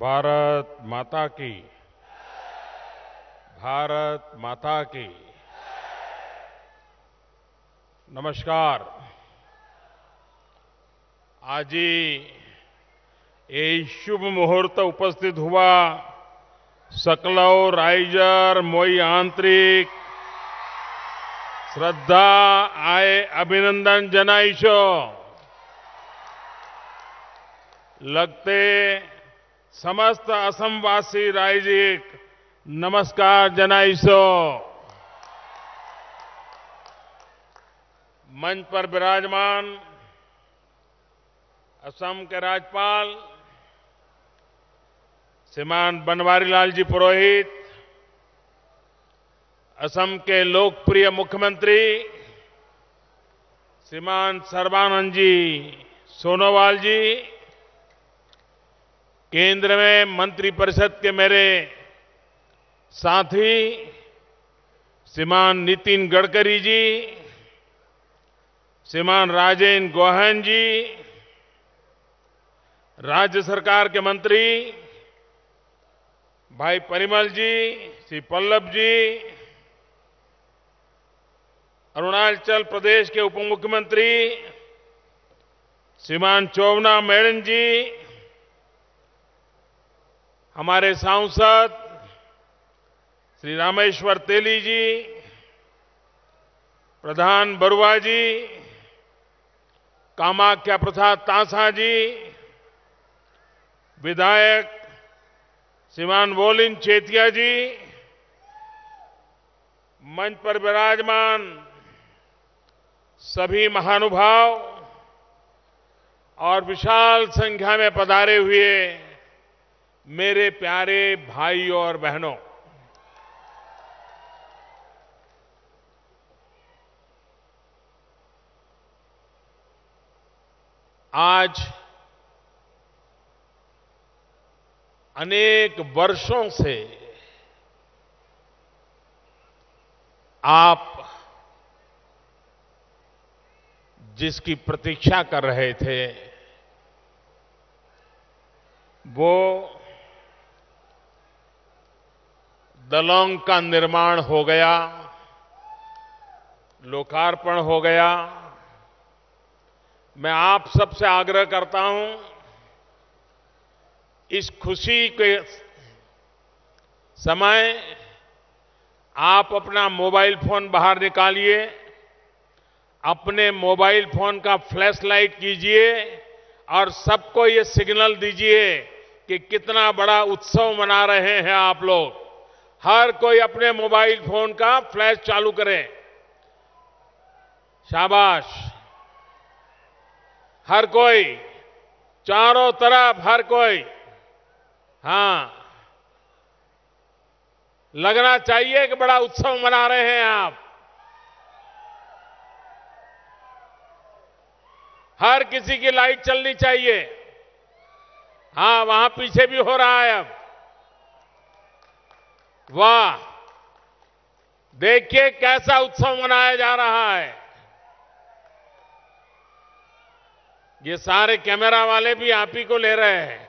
भारत माता की। भारत माता की। नमस्कार। आज ये शुभ मुहूर्त उपस्थित हुआ। सकलव राइजर मोई आंतरिक। श्रद्धा आए अभिनंदन जनाईशो लगते समस्त असमवासी राइजिक नमस्कार जनाईसो मंच पर विराजमान, असम के राज्यपाल, श्रीमान बनवारी लाल जी पुरोहित, असम के लोकप्रिय मुख्यमंत्री, श्रीमान सर्बानंद जी सोनोवाल जी केंद्र में मंत्रिपरिषद के मेरे साथी श्रीमान नितिन गडकरी जी, श्रीमान राजेंद्र गोहन जी, राज्य सरकार के मंत्री भाई परिमल जी, श्री पल्लभ जी, अरुणाचल प्रदेश के उप मुख्यमंत्री श्रीमान चोवना मेड़न जी हमारे सांसद श्री रामेश्वर तेली जी, प्रधान बरुआ जी, कामाख्या प्रसाद तांसा जी, विधायक श्रीमान वोलिन चेतिया जी, मंच पर विराजमान सभी महानुभाव और विशाल संख्या में पधारे हुए मेरे प्यारे भाई और बहनों, आज अनेक वर्षों से आप जिसकी प्रतीक्षा कर रहे थे, वो दलोंग का निर्माण हो गया, लोकार्पण हो गया। मैं आप सबसे आग्रह करता हूँ, इस खुशी के समय आप अपना मोबाइल फ़ोन बाहर निकालिए, अपने मोबाइल फ़ोन का फ्लैश लाइट कीजिए और सबको ये सिग्नल दीजिए कि कितना बड़ा उत्सव मना रहे हैं आप लोग। हर कोई अपने मोबाइल फ़ोन का फ्लैश चालू करें। शाबाश। हर कोई, चारों तरफ़ हर कोई। हाँ। लगना चाहिए कि बड़ा उत्सव मना रहे हैं आप। हर किसी की लाइट चलनी चाहिए। हाँ, वहाँ पीछे भी हो रहा है अब। वाह। देखिए कैसा उत्सव मनाया जा रहा है। ये सारे कैमरा वाले भी आप ही को ले रहे हैं।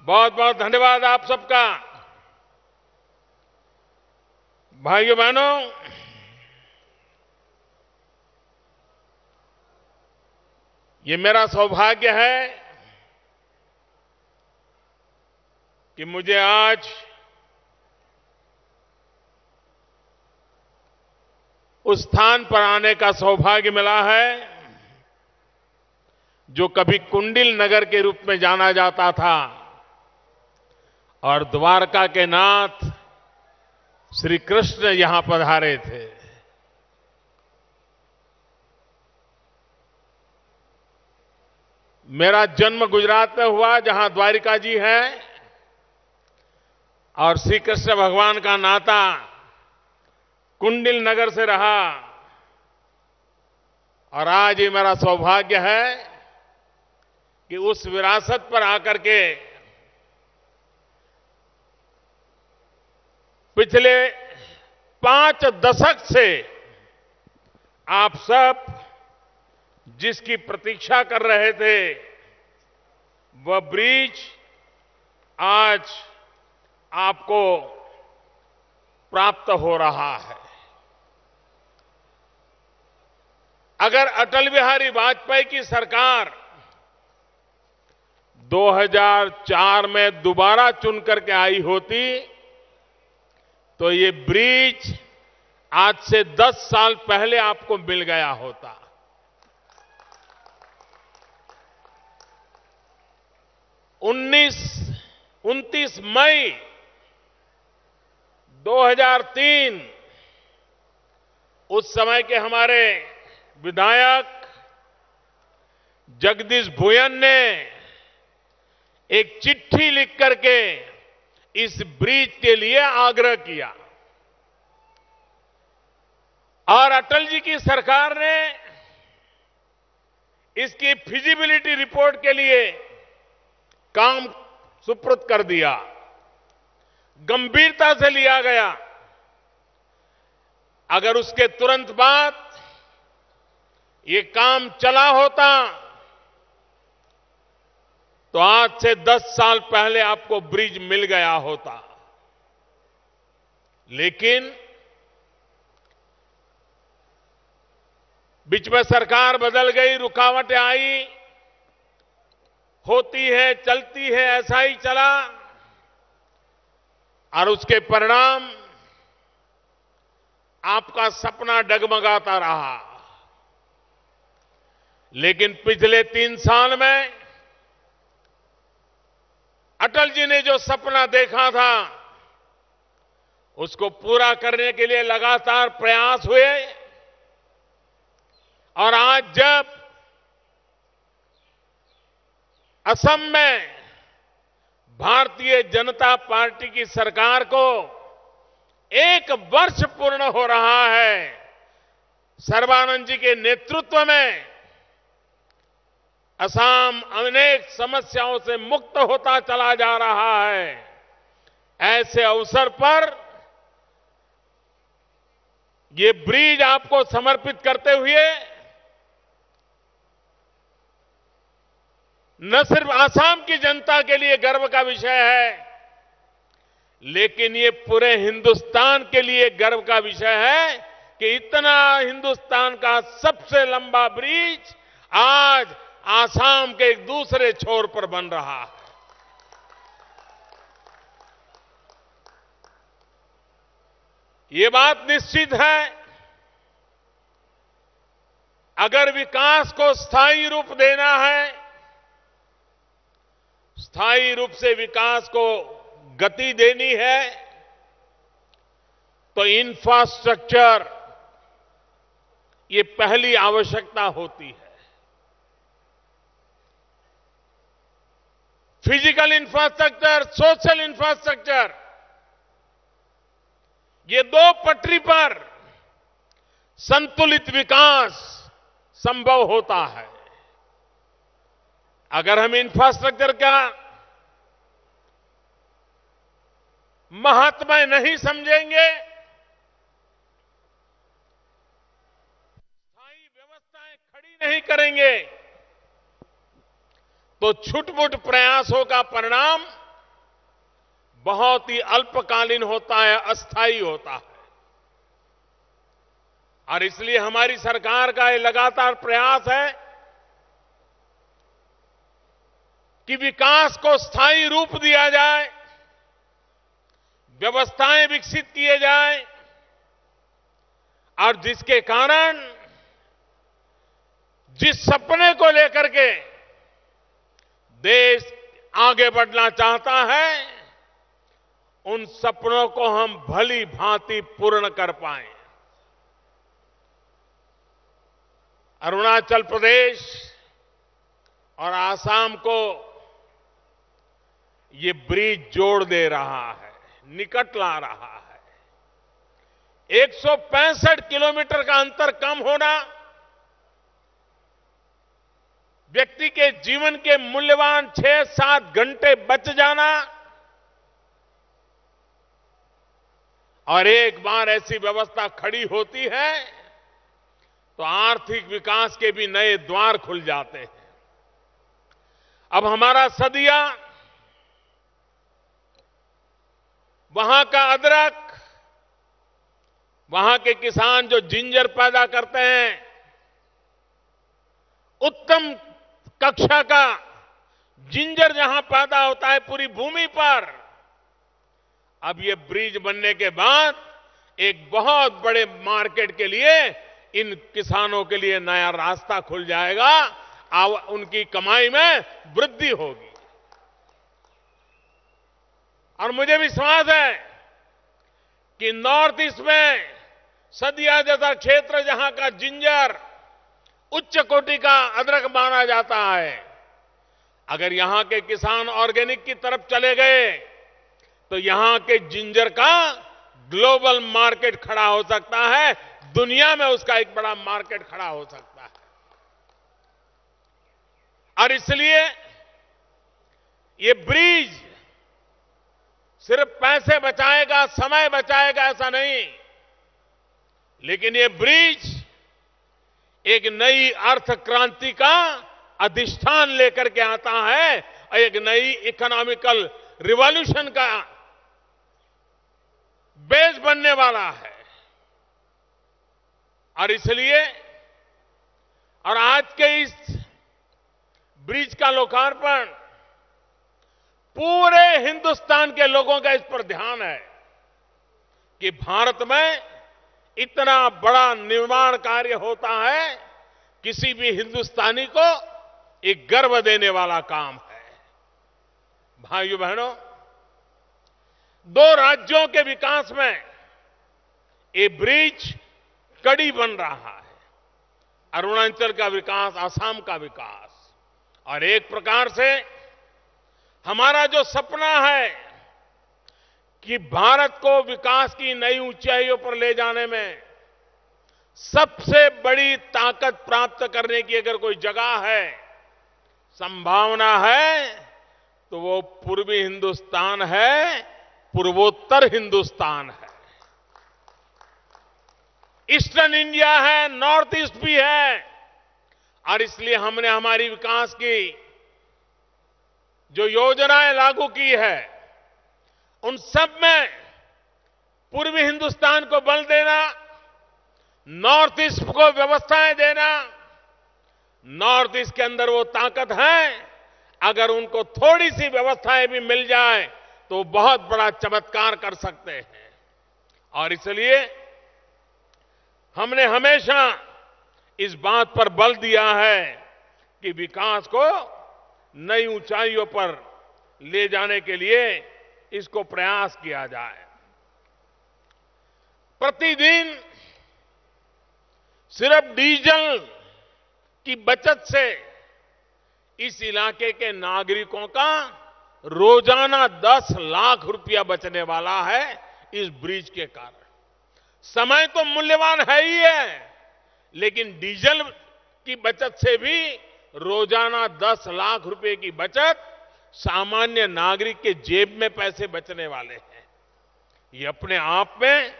बहुत बहुत धन्यवाद आप सबका। भाइयों बहनों ये मेरा सौभाग्य है कि मुझे आज उस स्थान पर आने का सौभाग्य मिला है, जो कभी कुंडिल नगर के रूप में जाना जाता था। और द्वारका के नाथ श्री कृष्ण यहाँ पधारे थे। मेरा जन्म गुजरात में हुआ, जहाँ द्वारिका जी है। और श्री कृष्ण भगवान का नाता कुंडिल नगर से रहा। और आज ये मेरा सौभाग्य है कि उस विरासत पर आकर के पिछले पाँच दशक से आप सब जिसकी प्रतीक्षा कर रहे थे, वह ब्रिज आज आपको प्राप्त हो रहा है। अगर अटल बिहारी वाजपेयी की सरकार 2004 में दोबारा चुन करके आई होती तो ये ब्रिज आज से 10 साल पहले आपको मिल गया होता। उन्नीस, उनतीस मई 2003 उस समय के हमारे विधायक जगदीश भुयन ने एक चिट्ठी लिख करके इस ब्रिज के लिए आग्रह किया। और अटल जी की सरकार ने इसकी फिजिबिलिटी रिपोर्ट के लिए काम सुप्रत कर दिया। गंभीरता से लिया गया। अगर उसके तुरंत बाद ये काम चला होता तो आज से 10 साल पहले आपको ब्रिज मिल गया होता। लेकिन बीच में सरकार बदल गई, रुकावटें आई, होती है, चलती है, ऐसा ही चला। और उसके परिणाम आपका सपना डगमगाता रहा। लेकिन पिछले तीन साल में अटल जी ने जो सपना देखा था, उसको पूरा करने के लिए लगातार प्रयास हुए। और आज जब असम में भारतीय जनता पार्टी की सरकार को एक वर्ष पूर्ण हो रहा है। सर्बानंद जी के नेतृत्व में असम अनेक समस्याओं से मुक्त होता चला जा रहा है। ऐसे अवसर पर ये ब्रिज आपको समर्पित करते हुए न सिर्फ़ आसाम की जनता के लिए गर्व का विषय है, लेकिन ये पूरे हिंदुस्तान के लिए गर्व का विषय है कि इतना हिंदुस्तान का सबसे लंबा ब्रिज आज आसाम के एक दूसरे छोर पर बन रहा है। ये बात निश्चित है, अगर विकास को स्थायी रूप देना है स्थायी रूप से विकास को गति देनी है तो इंफ्रास्ट्रक्चर ये पहली आवश्यकता होती है। फ़िज़िकल इंफ्रास्ट्रक्चर सोशल इंफ्रास्ट्रक्चर ये दो पटरी पर संतुलित विकास संभव होता है। अगर हम इंफ्रास्ट्रक्चर का महात्मा नहीं समझेंगे, स्थायी व्यवस्थाएँ खड़ी नहीं करेंगे तो छुटमुट प्रयासों का परिणाम बहुत ही अल्पकालीन होता है, अस्थायी होता है। और इसलिए हमारी सरकार का ये लगातार प्रयास है कि विकास को स्थायी रूप दिया जाए, व्यवस्थाएँ विकसित किए जाए, और जिसके कारण, जिस सपने को लेकर के देश आगे बढ़ना चाहता है, उन सपनों को हम भली भांति पूर्ण कर पाए। अरुणाचल प्रदेश और आसाम को ये ब्रिज जोड़ दे रहा है, निकट ला रहा है। 165 किलोमीटर का अंतर कम होना, व्यक्ति के जीवन के मूल्यवान छह सात घंटे बच जाना, और एक बार ऐसी व्यवस्था खड़ी होती है तो आर्थिक विकास के भी नए द्वार खुल जाते हैं। अब हमारा सदिया वहाँ का अदरक, वहाँ के किसान जो जिंजर पैदा करते हैं, उत्तम कक्षा का जिंजर जहाँ पैदा होता है पूरी भूमि पर, अब ये ब्रिज बनने के बाद एक बहुत बड़े मार्केट के लिए इन किसानों के लिए नया रास्ता खुल जाएगा उनकी कमाई में वृद्धि होगी। और मुझे विश्वास है कि नॉर्थ ईस्ट में सदिया जैसा क्षेत्र जहाँ का जिंजर उच्च कोटि का अदरक माना जाता है, अगर यहाँ के किसान ऑर्गेनिक की तरफ़ चले गए तो यहाँ के जिंजर का ग्लोबल मार्केट खड़ा हो सकता है। दुनिया में उसका एक बड़ा मार्केट खड़ा हो सकता है। और इसलिए ये ब्रिज सिर्फ़ पैसे बचाएगा, समय बचाएगा, ऐसा नहीं। लेकिन ये ब्रिज एक नई अर्थ क्रांति का अधिष्ठान लेकर के आता है और एक नई इकोनॉमिकल रिवॉल्यूशन का बेस बनने वाला है। और इसलिए, और आज के इस ब्रिज का लोकार्पण पूरे हिंदुस्तान के लोगों का इस पर ध्यान है कि भारत में इतना बड़ा निर्माण कार्य होता है, किसी भी हिंदुस्तानी को एक गर्व देने वाला काम है। भाइयों बहनों, दो राज्यों के विकास में ये ब्रिज कड़ी बन रहा है। अरुणाचल का विकास आसाम का विकास। और एक प्रकार से हमारा जो सपना है कि भारत को विकास की नई ऊंचाइयों पर ले जाने में सबसे बड़ी ताकत प्राप्त करने की अगर कोई जगह है, संभावना है तो वो पूर्वी हिंदुस्तान है, पूर्वोत्तर हिंदुस्तान है। ईस्टर्न इंडिया है, नॉर्थ ईस्ट भी है, और इसलिए हमने हमारी विकास की जो योजनाएँ लागू की है, उन सब में पूर्वी हिंदुस्तान को बल देना, नॉर्थ ईस्ट को व्यवस्थाएँ देना, नॉर्थ ईस्ट के अंदर वो ताकत है। अगर उनको थोड़ी सी व्यवस्थाएँ भी मिल जाए तो बहुत बड़ा चमत्कार कर सकते हैं। और इसलिए हमने हमेशा इस बात पर बल दिया है कि विकास को नई ऊंचाइयों पर ले जाने के लिए इसको प्रयास किया जाए। प्रतिदिन सिर्फ़ डीजल की बचत से इस इलाके के नागरिकों का रोज़ाना 10 लाख रुपया बचने वाला है इस ब्रिज के कारण। समय तो मूल्यवान है ही है, लेकिन डीजल की बचत से भी रोज़ाना 10 लाख रुपए की बचत सामान्य नागरिक के जेब में पैसे बचने वाले हैं। ये अपने आप में,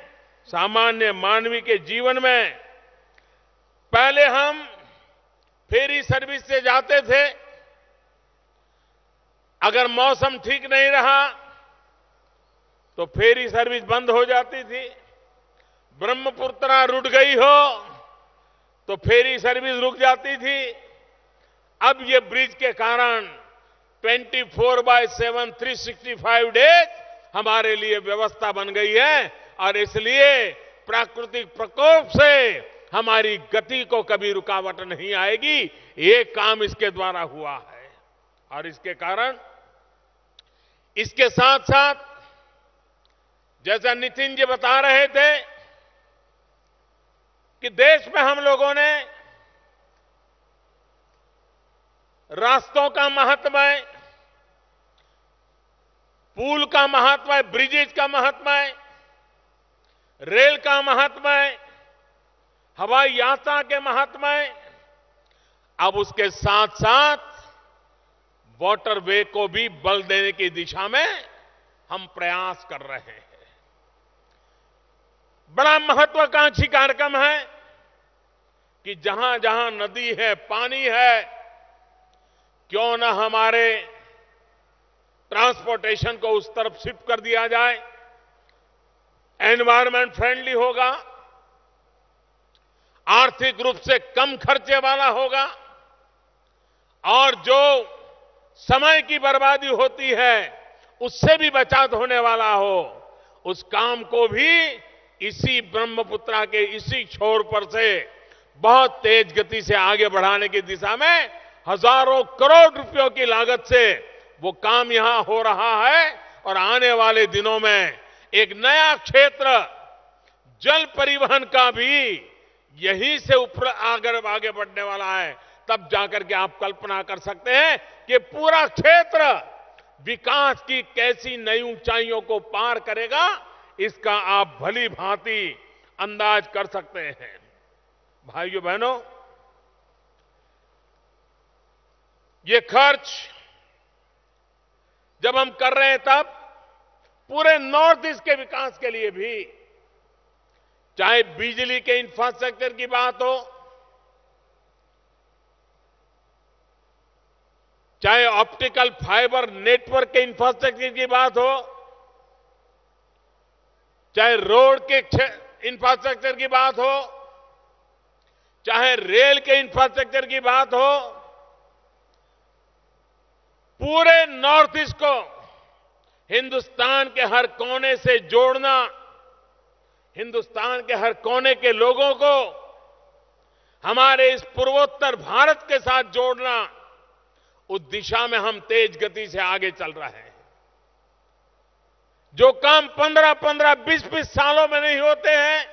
सामान्य मानवीय के जीवन में, पहले हम फेरी सर्विस से जाते थे। अगर मौसम ठीक नहीं रहा तो फेरी सर्विस बंद हो जाती थी। ब्रह्मपुत्रा रुट गई हो तो फेरी सर्विस रुक जाती थी। अब ये ब्रिज के कारण 24 four by seven three days हमारे लिए व्यवस्था बन गई है, और इसलिए प्राकृतिक प्रकोप से हमारी गति को कभी रुकावट नहीं आएगी। ये काम इसके द्वारा हुआ है, और इसके कारण, इसके साथ साथ जैसा नितिन जी बता रहे थे कि देश में हम लोगों ने रास्तों का महत्व है, पुल का महत्व है ब्रिजेज का महत्व है, रेल का महत्व है, हवाई यात्रा के महत्व है। अब उसके साथ साथ वाटरवे को भी बल देने की दिशा में हम प्रयास कर रहे हैं। बड़ा महत्वाकांक्षी कार्यक्रम है कि जहाँ जहाँ नदी है, पानी है क्यों न हमारे ट्रांसपोर्टेशन को उस तरफ़ शिफ्ट कर दिया जाए? एनवायरमेंट फ्रेंडली होगा। आर्थिक रूप से कम खर्चे वाला होगा। और जो समय की बर्बादी होती है, उससे भी बचात होने वाला हो, उस काम को भी इसी ब्रह्मपुत्रा के इसी छोर पर से बहुत तेज गति से आगे बढ़ाने की दिशा में हज़ारों करोड़ रुपयों की लागत से वो काम यहाँ हो रहा है और आने वाले दिनों में एक नया क्षेत्र, जल परिवहन का भी यहीं से ऊपर आगे आगे बढ़ने वाला है। तब जाकर के आप कल्पना कर सकते हैं कि पूरा क्षेत्र विकास की कैसी नई ऊंचाइयों को पार करेगा, इसका आप भली भांति अंदाज कर सकते हैं। भाइयों, बहनों ये खर्च जब हम कर रहे हैं तब पूरे नॉर्थ ईस्ट के विकास के लिए भी, चाहे बिजली के इंफ्रास्ट्रक्चर की बात हो, चाहे ऑप्टिकल फाइबर नेटवर्क के इंफ्रास्ट्रक्चर की बात हो, चाहे रोड के इंफ्रास्ट्रक्चर की बात हो, चाहे रेल के इंफ्रास्ट्रक्चर की बात हो पूरे नॉर्थ ईस्ट को हिंदुस्तान के हर कोने से जोड़ना, हिंदुस्तान के हर कोने के लोगों को हमारे इस पूर्वोत्तर भारत के साथ जोड़ना उस दिशा में हम तेज गति से आगे चल रहे हैं। जो काम 15 15 20 20 सालों में नहीं होते हैं,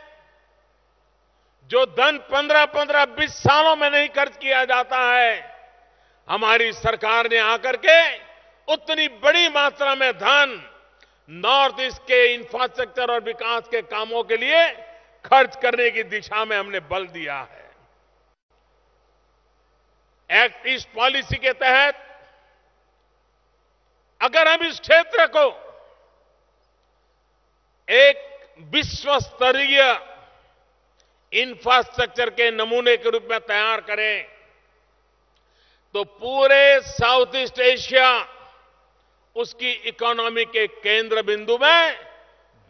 जो धन 15 15 20 सालों में नहीं खर्च किया जाता है हमारी सरकार ने आकर के उतनी बड़ी मात्रा में धन नॉर्थ ईस्ट के इंफ्रास्ट्रक्चर और विकास के कामों के लिए खर्च करने की दिशा में हमने बल दिया है। एक्ट ईस्ट पॉलिसी के तहत अगर हम इस क्षेत्र को एक विश्व स्तरीय इंफ्रास्ट्रक्चर के नमूने के रूप में तैयार करें तो पूरे साउथ ईस्ट एशिया उसकी इकोनॉमी के केंद्र बिंदु में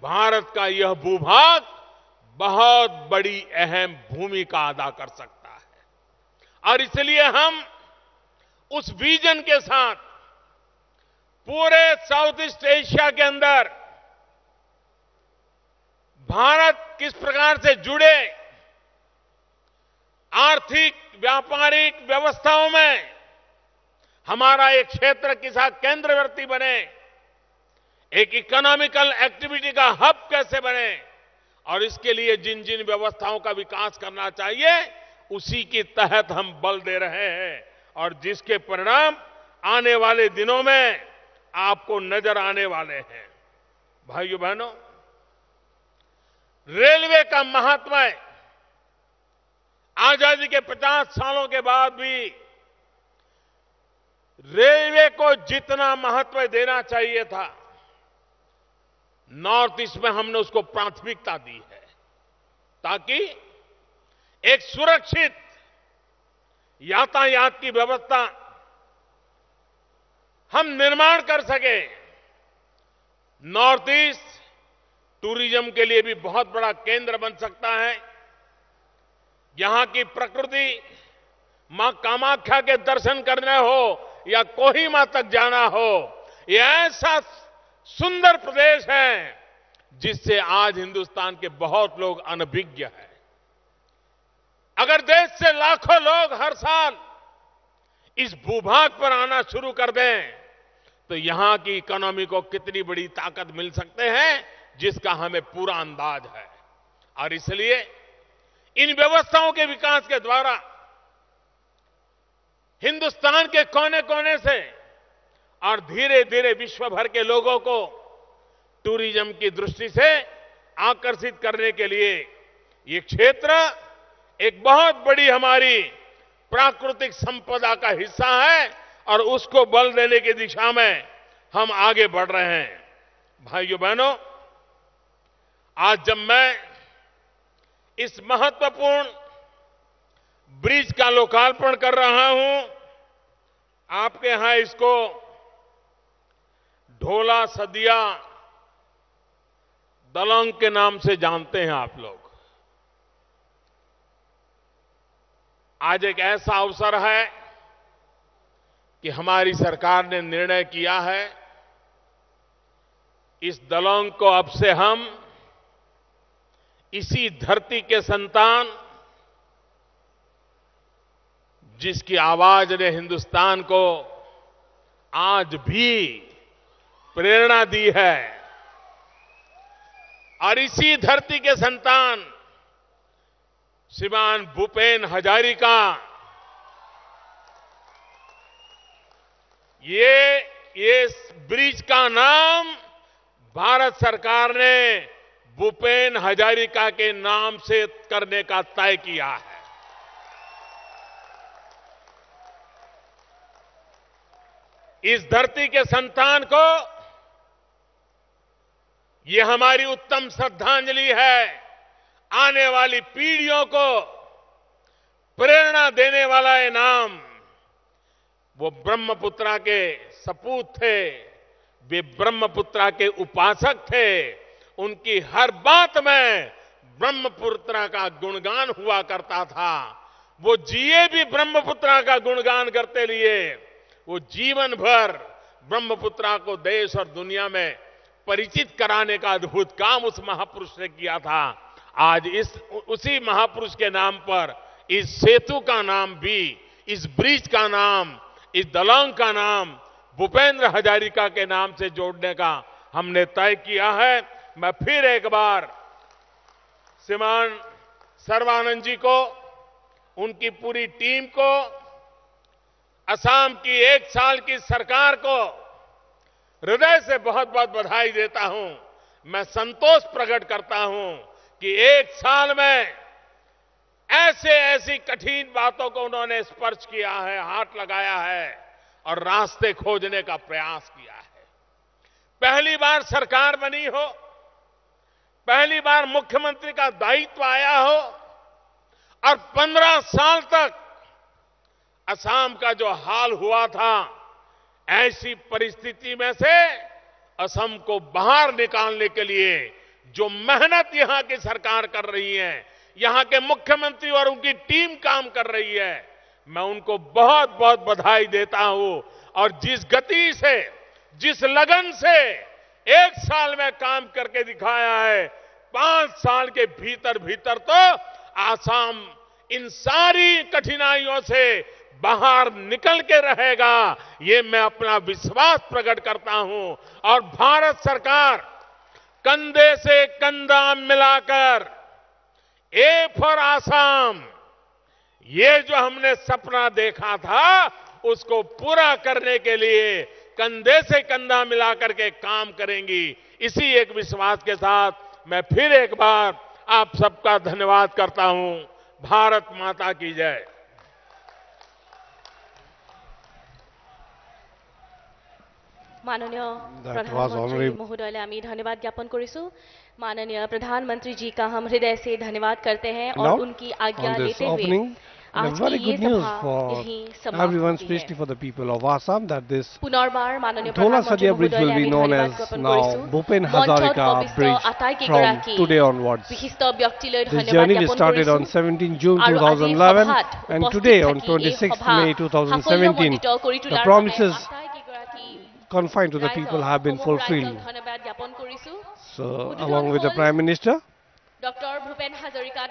भारत का यह भूभाग बहुत बड़ी अहम भूमिका अदा कर सकता है। और इसलिए हम उस विजन के साथ पूरे साउथ ईस्ट एशिया के अंदर भारत किस प्रकार से जुड़े, आर्थिक, व्यापारिक व्यवस्थाओं में हमारा एक क्षेत्र किसा केंद्रवर्ती बने, एक इकोनॉमिकल एक्टिविटी का हब कैसे बने, और इसके लिए जिन जिन व्यवस्थाओं का विकास करना चाहिए, उसी के तहत हम बल दे रहे हैं। और जिसके परिणाम आने वाले दिनों में आपको नज़र आने वाले हैं। भाइयों बहनों रेलवे का महत्व है आज़ादी के 50 सालों के बाद भी रेलवे को जितना महत्व देना चाहिए था, नॉर्थ ईस्ट में हमने उसको प्राथमिकता दी है, ताकि एक सुरक्षित यातायात की व्यवस्था हम निर्माण कर सके। नॉर्थ ईस्ट टूरिज़्म के लिए भी बहुत बड़ा केंद्र बन सकता है। यहाँ की प्रकृति माँ कामाख्या के दर्शन करने हो या कोहिमा तक जाना हो, ये ऐसा सुंदर प्रदेश है जिससे आज हिंदुस्तान के बहुत लोग अनभिज्ञ हैं। अगर देश से लाखों लोग हर साल इस भूभाग पर आना शुरू कर दें तो यहाँ की इकोनॉमी को कितनी बड़ी ताकत मिल सकते हैं, जिसका हमें पूरा अंदाज है। और इसलिए इन व्यवस्थाओं के विकास के द्वारा हिंदुस्तान के कोने कोने से और धीरे धीरे विश्व भर के लोगों को टूरिज़्म की दृष्टि से आकर्षित करने के लिए ये क्षेत्र एक बहुत बड़ी हमारी प्राकृतिक संपदा का हिस्सा है और उसको बल देने की दिशा में हम आगे बढ़ रहे हैं। भाइयों बहनों, आज जब मैं इस महत्वपूर्ण ब्रिज का लोकार्पण कर रहा हूँ आपके यहाँ इसको ढोला सदिया दलंग के नाम से जानते हैं आप लोग। आज एक ऐसा अवसर है कि हमारी सरकार ने निर्णय किया है, इस दलंग को अब से हम इसी धरती के संतान जिसकी आवाज़ ने हिंदुस्तान को आज भी प्रेरणा दी है। और इसी धरती के संतान, श्रीमान भूपेन हजारिका ये ये ब्रिज का नाम भारत सरकार ने भूपेन हजारिका के नाम से करने का तय किया है। इस धरती के संतान को, ये हमारी उत्तम श्रद्धांजलि है। आने वाली पीढ़ियों को प्रेरणा देने वाला ये नाम, वो ब्रह्मपुत्रा के सपूत थे, वे ब्रह्मपुत्रा के उपासक थे। उनकी हर बात में ब्रह्मपुत्रा का गुणगान हुआ करता था। वो जिए भी ब्रह्मपुत्रा का गुणगान करते लिए वो जीवन भर ब्रह्मपुत्रा को देश और दुनिया में परिचित कराने का अद्भुत काम उस महापुरुष ने किया था। आज इस, उसी महापुरुष के नाम पर इस सेतु का नाम भी, इस ब्रिज का नाम, इस दलंग का नाम, भूपेंद्र हजारिका के नाम से जोड़ने का हमने तय किया है। मैं फिर एक बार श्रीमान सर्वानंद जी को, उनकी पूरी टीम को असम की एक साल की सरकार को हृदय से बहुत बहुत बधाई देता हूँ। मैं संतोष प्रकट करता हूँ कि एक साल में ऐसे ऐसी कठिन बातों को उन्होंने स्पर्श किया है, हाथ लगाया है और रास्ते खोजने का प्रयास किया है। पहली बार सरकार बनी हो, पहली बार मुख्यमंत्री का दायित्व आया हो और पंद्रह साल तक असम का जो हाल हुआ था, ऐसी परिस्थिति में से असम को बाहर निकालने के लिए जो मेहनत यहाँ की सरकार कर रही है, यहाँ के मुख्यमंत्री और उनकी टीम काम कर रही है, मैं उनको बहुत बहुत बधाई देता हूँ। और जिस गति से, जिस लगन से एक साल में काम करके दिखाया है, पाँच साल के भीतर भीतर तो आसाम इन सारी कठिनाइयों से बाहर निकल के रहेगा। ये मैं अपना विश्वास प्रकट करता हूँ। और भारत सरकार कंधे से कंधा मिलाकर, ए फॉर आसाम, ये जो हमने सपना देखा था, उसको पूरा करने के लिए कंधे से कंधा मिलाकर के काम करेंगी। इसी एक विश्वास के साथ मैं फिर एक बार आप सबका धन्यवाद करता हूँ। भारत माता की जय। माननीय That was प्रधानमंत्री honorable- महोदयले हामी धन्यवाद ज्ञापन करिसु माननीय प्रधानमंत्री जी का हम हृदय से धन्यवाद करते हैं Now, और उनकी आज्ञा on this लेते हुए opening, and a आज very की ये good news सभा for यहीं समाप्त everyone, होती especially है for the people of Assam, that this पुनर्बार माननीय Dhola प्रधानमंत्री Sadia Bridge will महोदयले be हामी known धन्यवाद as ज्ञापन now কৰিছো Bhupen মঞ্চত Hazarika উপবিষ্ট Bridge from আটাইকেইগৰাকী today onwards. বিশিষ্ট ব্যক্তিলৈ This ধন্যবাদ journey জ্ঞাপন started on কৰিছো 17 June আৰু আজি 2011 সভাত and উপস্থিত today on থাকি এই 26 সভা May 2017 সাফল্যমণ্ডিত কৰি the তোলাৰ বাবে promises আটাইকেইগৰাকী confined to the people have been fulfilled. So, along with the Prime Minister, Dr. Bhupen Hazarika